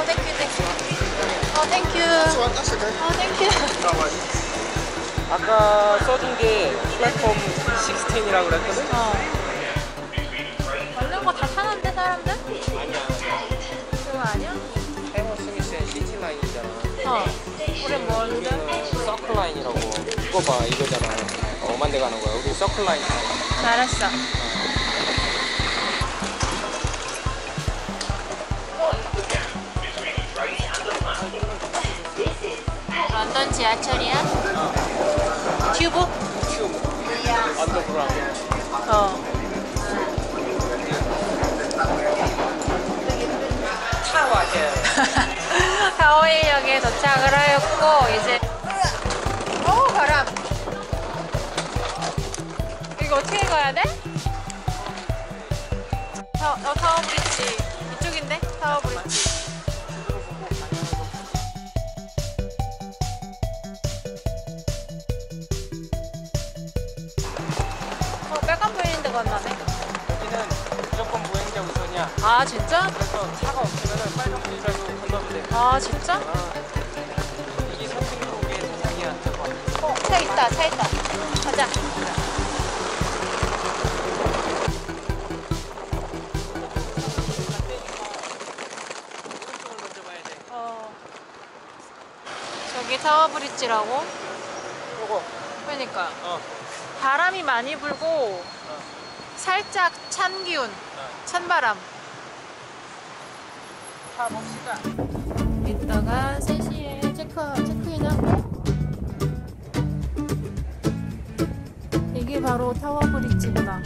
어, thank you, thank you. 어, thank you. That's okay. 어, thank you. No worries. 아까 써준 게 플랫폼 16이라고 그랬거든? 어. 얼른 거다 타는데, 사람들? 아니야. 그거 아니야? Hammersmith & City line이잖아. 어. 우리 뭔데? 우리는 Circle line이라고. 이거 봐, 이거잖아. 엄한 데 가는 거야. 우리 Circle line. 알았어. 런던 지하철이야? 튜브? 튜브. 언더그라운드. 어. 타워힐. 타워힐역에 도착을 하였고 이제 오 바람 이거 어떻게 가야 돼? 건너네 여기는 무조건 보행자 우선이야. 아 진짜? 그래서 차가 없으면 빨간 불이라도 건너면 돼. 아 진짜? 아, 이게 선진국의 대상이야. 어, 차 있다 차 있다 가자. 어. 저기 타워 브릿지라고? 요거. 그러니까 어. 바람이 많이 불고 살짝 찬 기운, 찬 바람. 타봅시다. 이따가 3시에 체크, 체크인하고 이게 바로 타워 브릿지구나.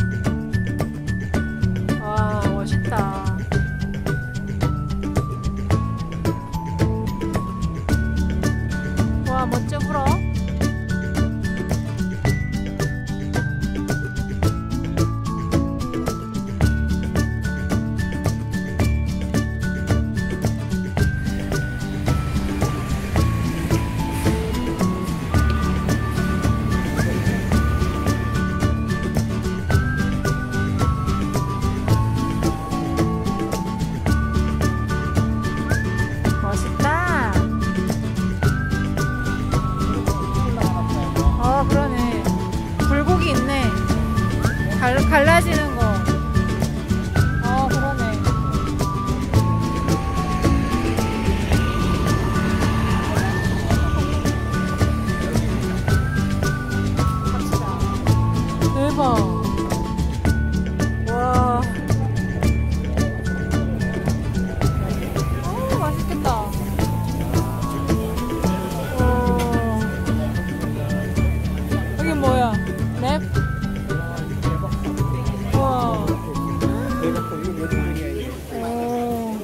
오.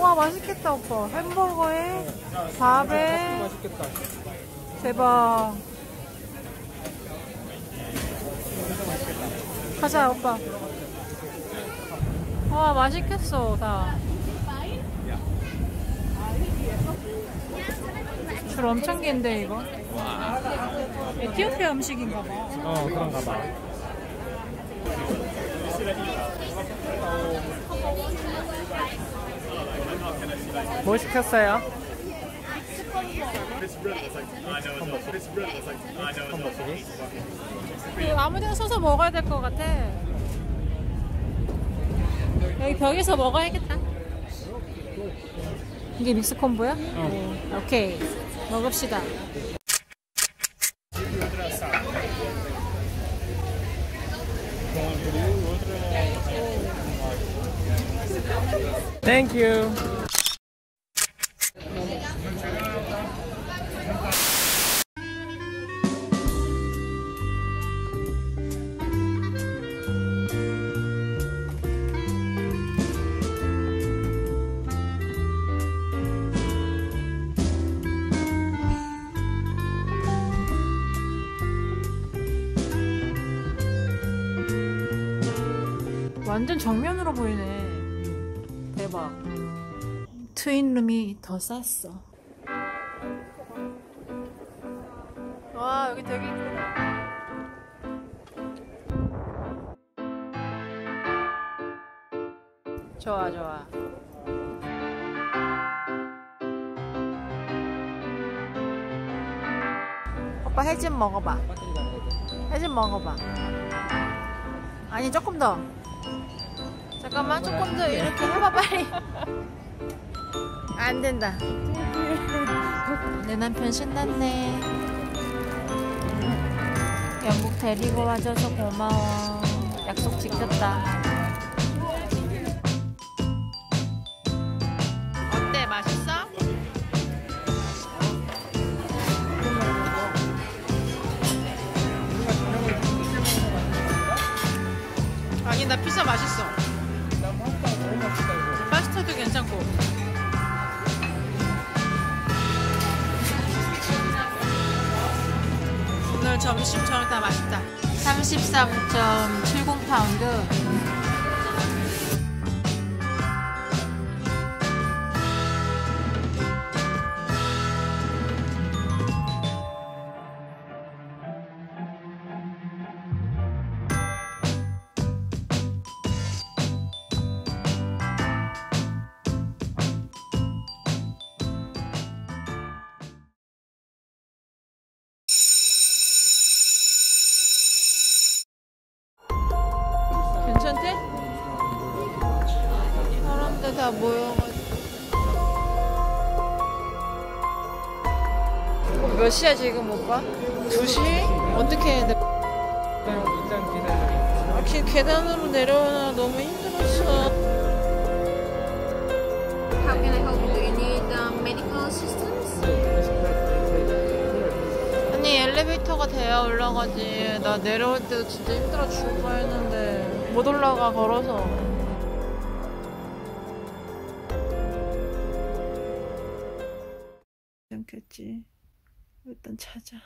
와, 맛있겠다, 오빠. 햄버거에, 밥에. 대박. 가자, 오빠. 와, 맛있겠어, 다. 줄 엄청 긴데, 이거. 에티오피아 음식인가 봐. 어, 그런가 봐. 뭐 시켰어요? 그 아무데나 서서 먹어야 될 것 같아. 여기 벽에서 먹어야겠다. 이게 믹스 콤보야? 어. 오케이. 먹읍시다. 땡큐. 완전 정면으로 보이네. 대박. 트윈룸이 더 쌌어. 와 여기 되게 이쁘다. 좋아 좋아. 오빠 해진 먹어봐. 해진 먹어봐. 아니 조금 더. 잠깐만 조금 더 이렇게 해봐 빨리. 안 된다. 내 남편 신났네. 영국 데리고 와줘서 고마워. 약속 지켰다. 어때? 맛있어? 아니 나 피자 맛있어. 괜찮고. 오늘 점심 저녁 다 맛있다. 33.70 파운드. 몇 시야 지금 오빠? 2시? 어떻게 해야 돼? 아, 계- 계단으로 내려오느라 너무 힘들었어. How can I help you? Do you need um, medical assistance? 아니 엘리베이터가 돼야 올라가지. 나 내려올 때도 진짜 힘들어 죽을 뻔했는데 못 올라가 걸어서. 괜찮겠지. 일단 찾아.